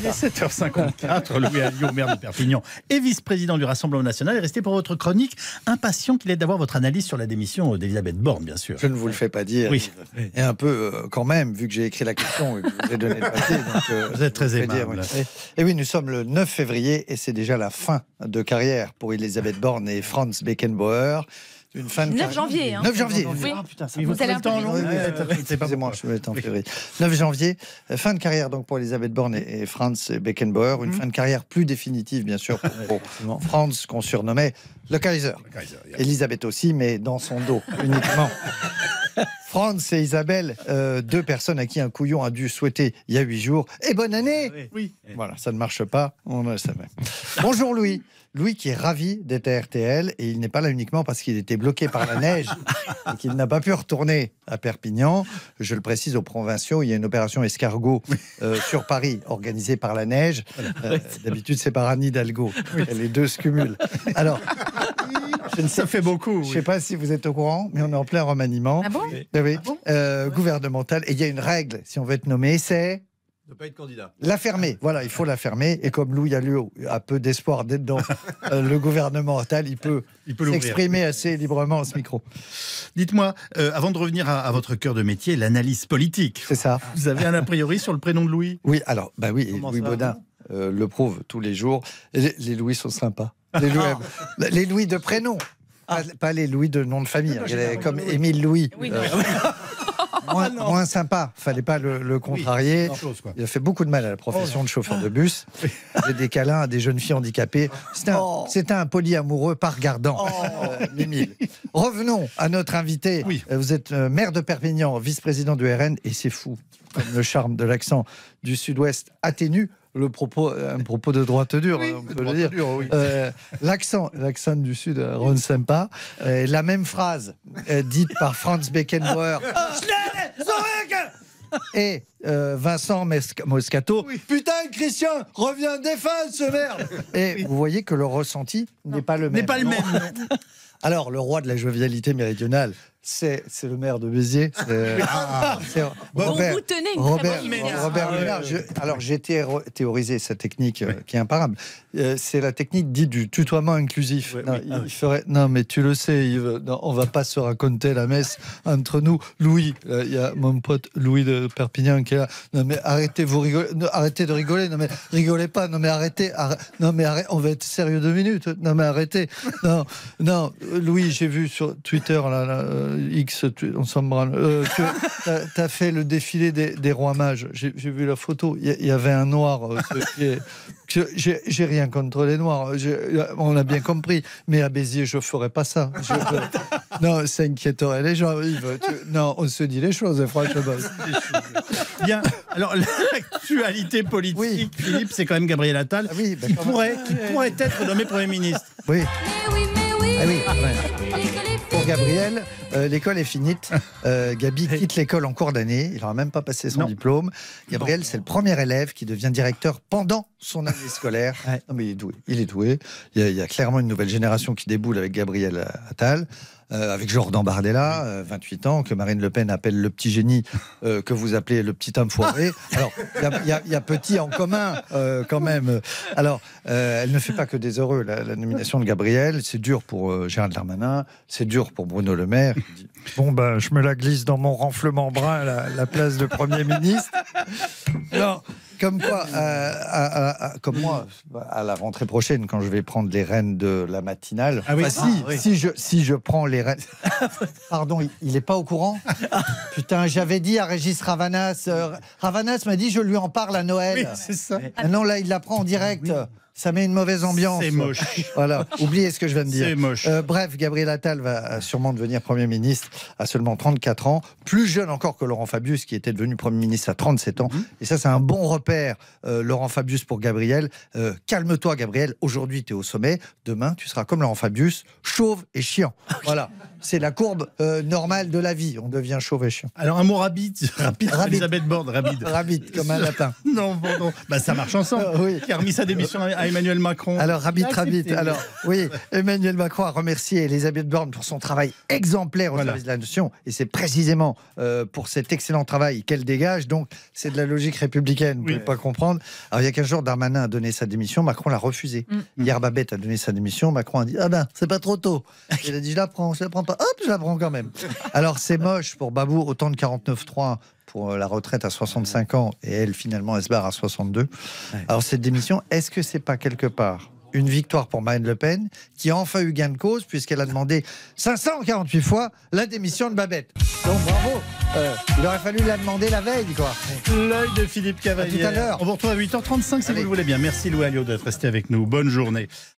Il est 7h54, Louis Alliot, maire de Perpignan et vice-président du Rassemblement national, est resté pour votre chronique, impatient qu'il est d'avoir votre analyse sur la démission d'Elisabeth Borne, bien sûr. Je ne vous le fais pas dire. Oui. Et un peu euh, quand même, vu que j'ai écrit la question et que je vous ai donné le papier. donc, euh, Vous êtes très vais dire, aimable. oui. Et oui, nous sommes le 9 février et c'est déjà la fin de carrière pour Elisabeth Borne et Franz Beckenbauer. Une fin de 9 carrière- janvier. Hein. 9 janvier. Oui. Ah, putain, ça Vous vous allez le un peu temps long Oui, Excusez-moi, je vais être en février. 9 janvier, euh, fin de carrière donc pour Elisabeth Borne et Franz Beckenbauer. Une fin de carrière plus définitive, bien sûr, pour, pour Franz, qu'on surnommait le Kaiser. Elisabeth aussi, mais dans son dos uniquement. Franz et Isabelle, euh, deux personnes à qui un couillon a dû souhaiter il y a huit jours. Et bonne année Oui. Voilà, ça ne marche pas, on le savait. Bonjour Louis. Louis qui est ravi d'être à RTL et il n'est pas là uniquement parce qu'il était bloqué par la neige et qu'il n'a pas pu retourner à Perpignan. Je le précise aux provinciaux, il y a une opération escargot euh, sur Paris organisée par la neige. Euh, D'habitude, c'est par Anne Hidalgo. Les deux se cumulent. Alors, je ne sais Ça fait beaucoup. je ne sais pas si vous êtes au courant, mais on est en plein remaniement. Ah bon? Oui, euh, gouvernemental. Et il y a une règle, si on veut être nommé, c'est Ne pas être candidat. la fermer. Voilà, il faut la fermer. Et comme Louis Alliot a peu d'espoir d'être dans euh, le gouvernemental, il peut, Il peut l'ouvrir. s'exprimer assez librement à ce micro. Dites-moi, euh, avant de revenir à, à votre cœur de métier, l'analyse politique. C'est ça. Vous avez un a priori sur le prénom de Louis? Oui, alors, bah oui, et Comment Louis Baudin euh, le prouve tous les jours. Les, les Louis sont sympas. Les Louis, les Louis de prénom. Pas, pas les Louis de nom de famille, hein, comme Émile Louis. Oui. Euh, moins, moins sympa, fallait pas le, le contrarier. Chose. Il a fait beaucoup de mal à la profession de chauffeur de bus. Il des câlins à des jeunes filles handicapées. C'est un, c'est un polyamoureux pas regardant, euh, Émile. Revenons à notre invité. Oui. Euh, Vous êtes euh, maire de Perpignan, vice-président du RN, et c'est fou. Comme le charme de l'accent du sud-ouest atténue le propos, un propos de droite dure, hein, on peut le dire. Euh, l'accent, l'accent du sud euh, rend sympa. Euh, la même phrase euh, dite par Franz Beckenbauer. Et euh, Vincent Moscato. Putain, Christian, reviens défendre ce merde. Et vous voyez que le ressenti n'est pas le même. N'est pas le même. non. Alors, le roi de la jovialité méridionale, c'est le maire de Béziers. C'est c'est Bon, Robert- vous tenez une Robert, très bonne image. Robert Ah Ménard. Je- alors j'ai théo- théorisé sa technique euh, qui est imparable. Euh, c'est la technique dite du tutoiement inclusif. Non, oui, il, ah il ferait, non mais tu le sais, Yves, non, on va pas se raconter la messe entre nous. Louis, euh, il y a mon pote Louis de Perpignan qui est là. Non mais arrêtez vous rigoler, non, arrêtez de rigoler. Non mais rigolez pas. Non mais arrêtez. arrê- non mais arrêtez. On va être sérieux deux minutes. Non mais arrêtez. Non non. Louis, j'ai vu sur Twitter là, là, euh, X, tu- on s'en branle. Euh, tu as, fait le défilé des, des rois mages. J'ai vu la photo. Il y, avait un noir. euh, J'ai rien contre les noirs. J'ai- On a bien compris. Mais à Béziers, je ferais pas ça. Je- non, ça inquiéterait les gens. Yves. Tu- Non, on se dit les choses, franchement. Bien. Alors, l'actualité politique, Oui. Philippe, c'est quand même Gabriel Attal, Ah oui, bah, qui, pourrait, qui pourrait être nommé Premier ministre. Oui. Mais oui, mais oui, Ah oui, ouais. Pour Gabriel, euh, l'école est finite. Euh, Gabi quitte l'école en cours d'année. Il n'aura même pas passé son Non. diplôme. Gabriel, c'est le premier élève qui devient directeur pendant son année scolaire. Ouais. Non, mais il est doué. Il est doué. Il y, a, il y a clairement une nouvelle génération qui déboule avec Gabriel Attal. euh, avec Jordan Bardella, euh, 28 ans, que Marine Le Pen appelle le petit génie, euh, que vous appelez le petit homme foiré. Alors, il y a- y, y petit en commun, euh, quand même. Alors, euh, elle ne fait pas que des heureux, la, la nomination de Gabriel. C'est dur pour euh, Gérald Darmanin, c'est dur pour Bruno Le Maire. Bon, ben, je me la glisse dans mon renflement brun, la, la place de Premier ministre. Non, comme quoi, euh, à- à- à- comme moi, à la rentrée prochaine, quand je vais prendre les rênes de la matinale, Ah oui. si, Ah, oui. si, je, si je prends les rênes. Pardon, il- n'est pas au courant? Putain, j'avais dit à Régis Ravanas, euh, Ravanas m'a dit je lui en parle à Noël. Oui, c'est ça. Ah non, là, il l'apprend en direct. Ça met une mauvaise ambiance. C'est moche. Voilà, oubliez ce que je viens de dire. C'est moche. Euh, bref, Gabriel Attal va euh, sûrement devenir Premier ministre à seulement 34 ans, plus jeune encore que Laurent Fabius, qui était devenu Premier ministre à 37 ans. Et ça, c'est un bon repère, euh, Laurent Fabius pour Gabriel. Euh, Calme-toi, Gabriel. Aujourd'hui, tu es au sommet. Demain, tu seras comme Laurent Fabius, chauve et chiant. Voilà. C'est la courbe euh, normale de la vie. On devient chauve et chiant. Alors un mot rapide, rapide, Rapide. Elisabeth Borne, rapide. Rapide, comme un lapin. Non, bon, non. Bah, ça marche ensemble. Euh, oui. Qui a remis sa démission à Emmanuel Macron. Alors, Rabit, Il a accepté. Rabit. Alors, oui, Emmanuel Macron a remercié Elisabeth Borne pour son travail exemplaire au Voilà. service de la nation. Et c'est précisément euh, pour cet excellent travail qu'elle dégage. Donc, c'est de la logique républicaine. Vous ne Oui. pouvez pas comprendre. Alors, il y a 15 jours, Darmanin a donné sa démission. Macron l'a refusé. Mm. Hier, Babette a donné sa démission. Macron a dit Ah ben, c'est pas trop tôt. Il a dit Je la prends, je la prends pas. Hop, je la prends quand même. Alors, c'est moche pour Babou, autant de 49-3 pour euh, la retraite à 65 ans. Et elle, finalement, elle se barre à 62. Alors cette démission, est-ce que c'est pas quelque part une victoire pour Marine Le Pen, qui a enfin eu gain de cause, puisqu'elle a demandé 548 fois la démission de Babette? Donc bravo Euh, Il aurait fallu la demander la veille, quoi. L'œil de Philippe Cavalier. À tout à l'heure. On vous retrouve à 8h35 si Allez. vous le voulez bien. Merci Louis Alliot d'être resté avec nous. Bonne journée.